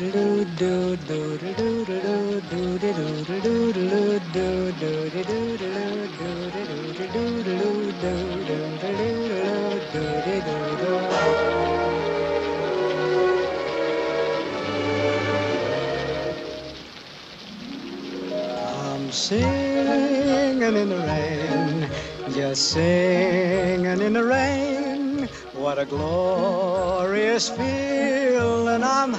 I'm singing in the rain, just singing in the rain. What a glorious feeling, I'm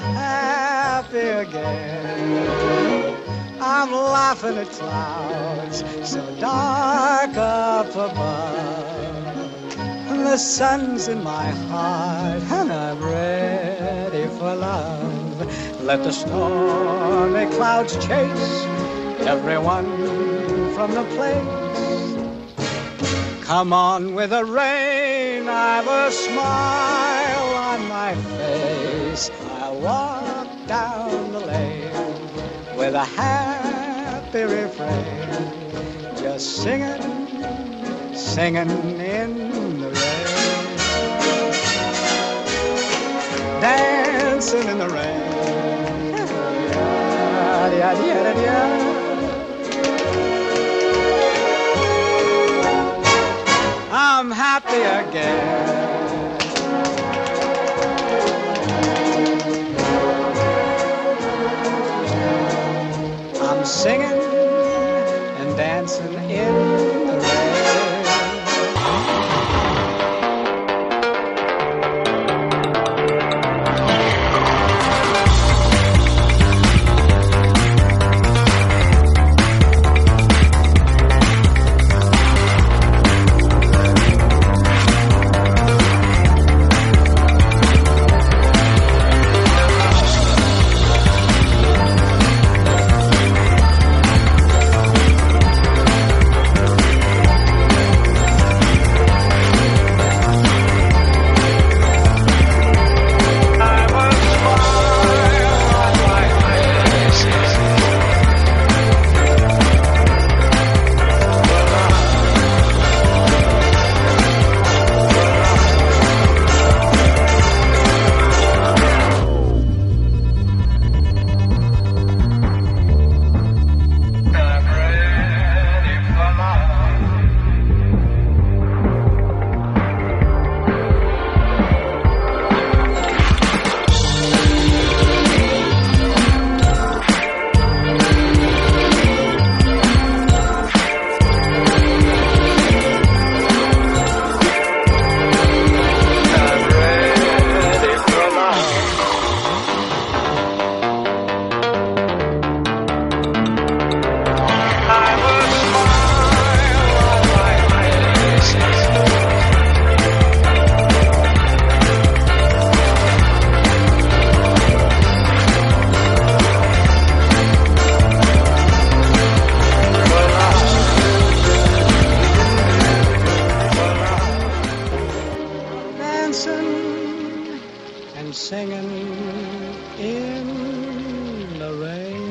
happy again. I'm laughing at clouds so dark up above. And the sun's in my heart, and I'm ready for love. Let the stormy clouds chase everyone from the place. Come on with the rain, I've a smile on my face. I'll walk down the lane with a happy refrain, just singing, singing in the rain, dancing in the rain. I'm happy again. singing and dancing in dancing and singing in the rain.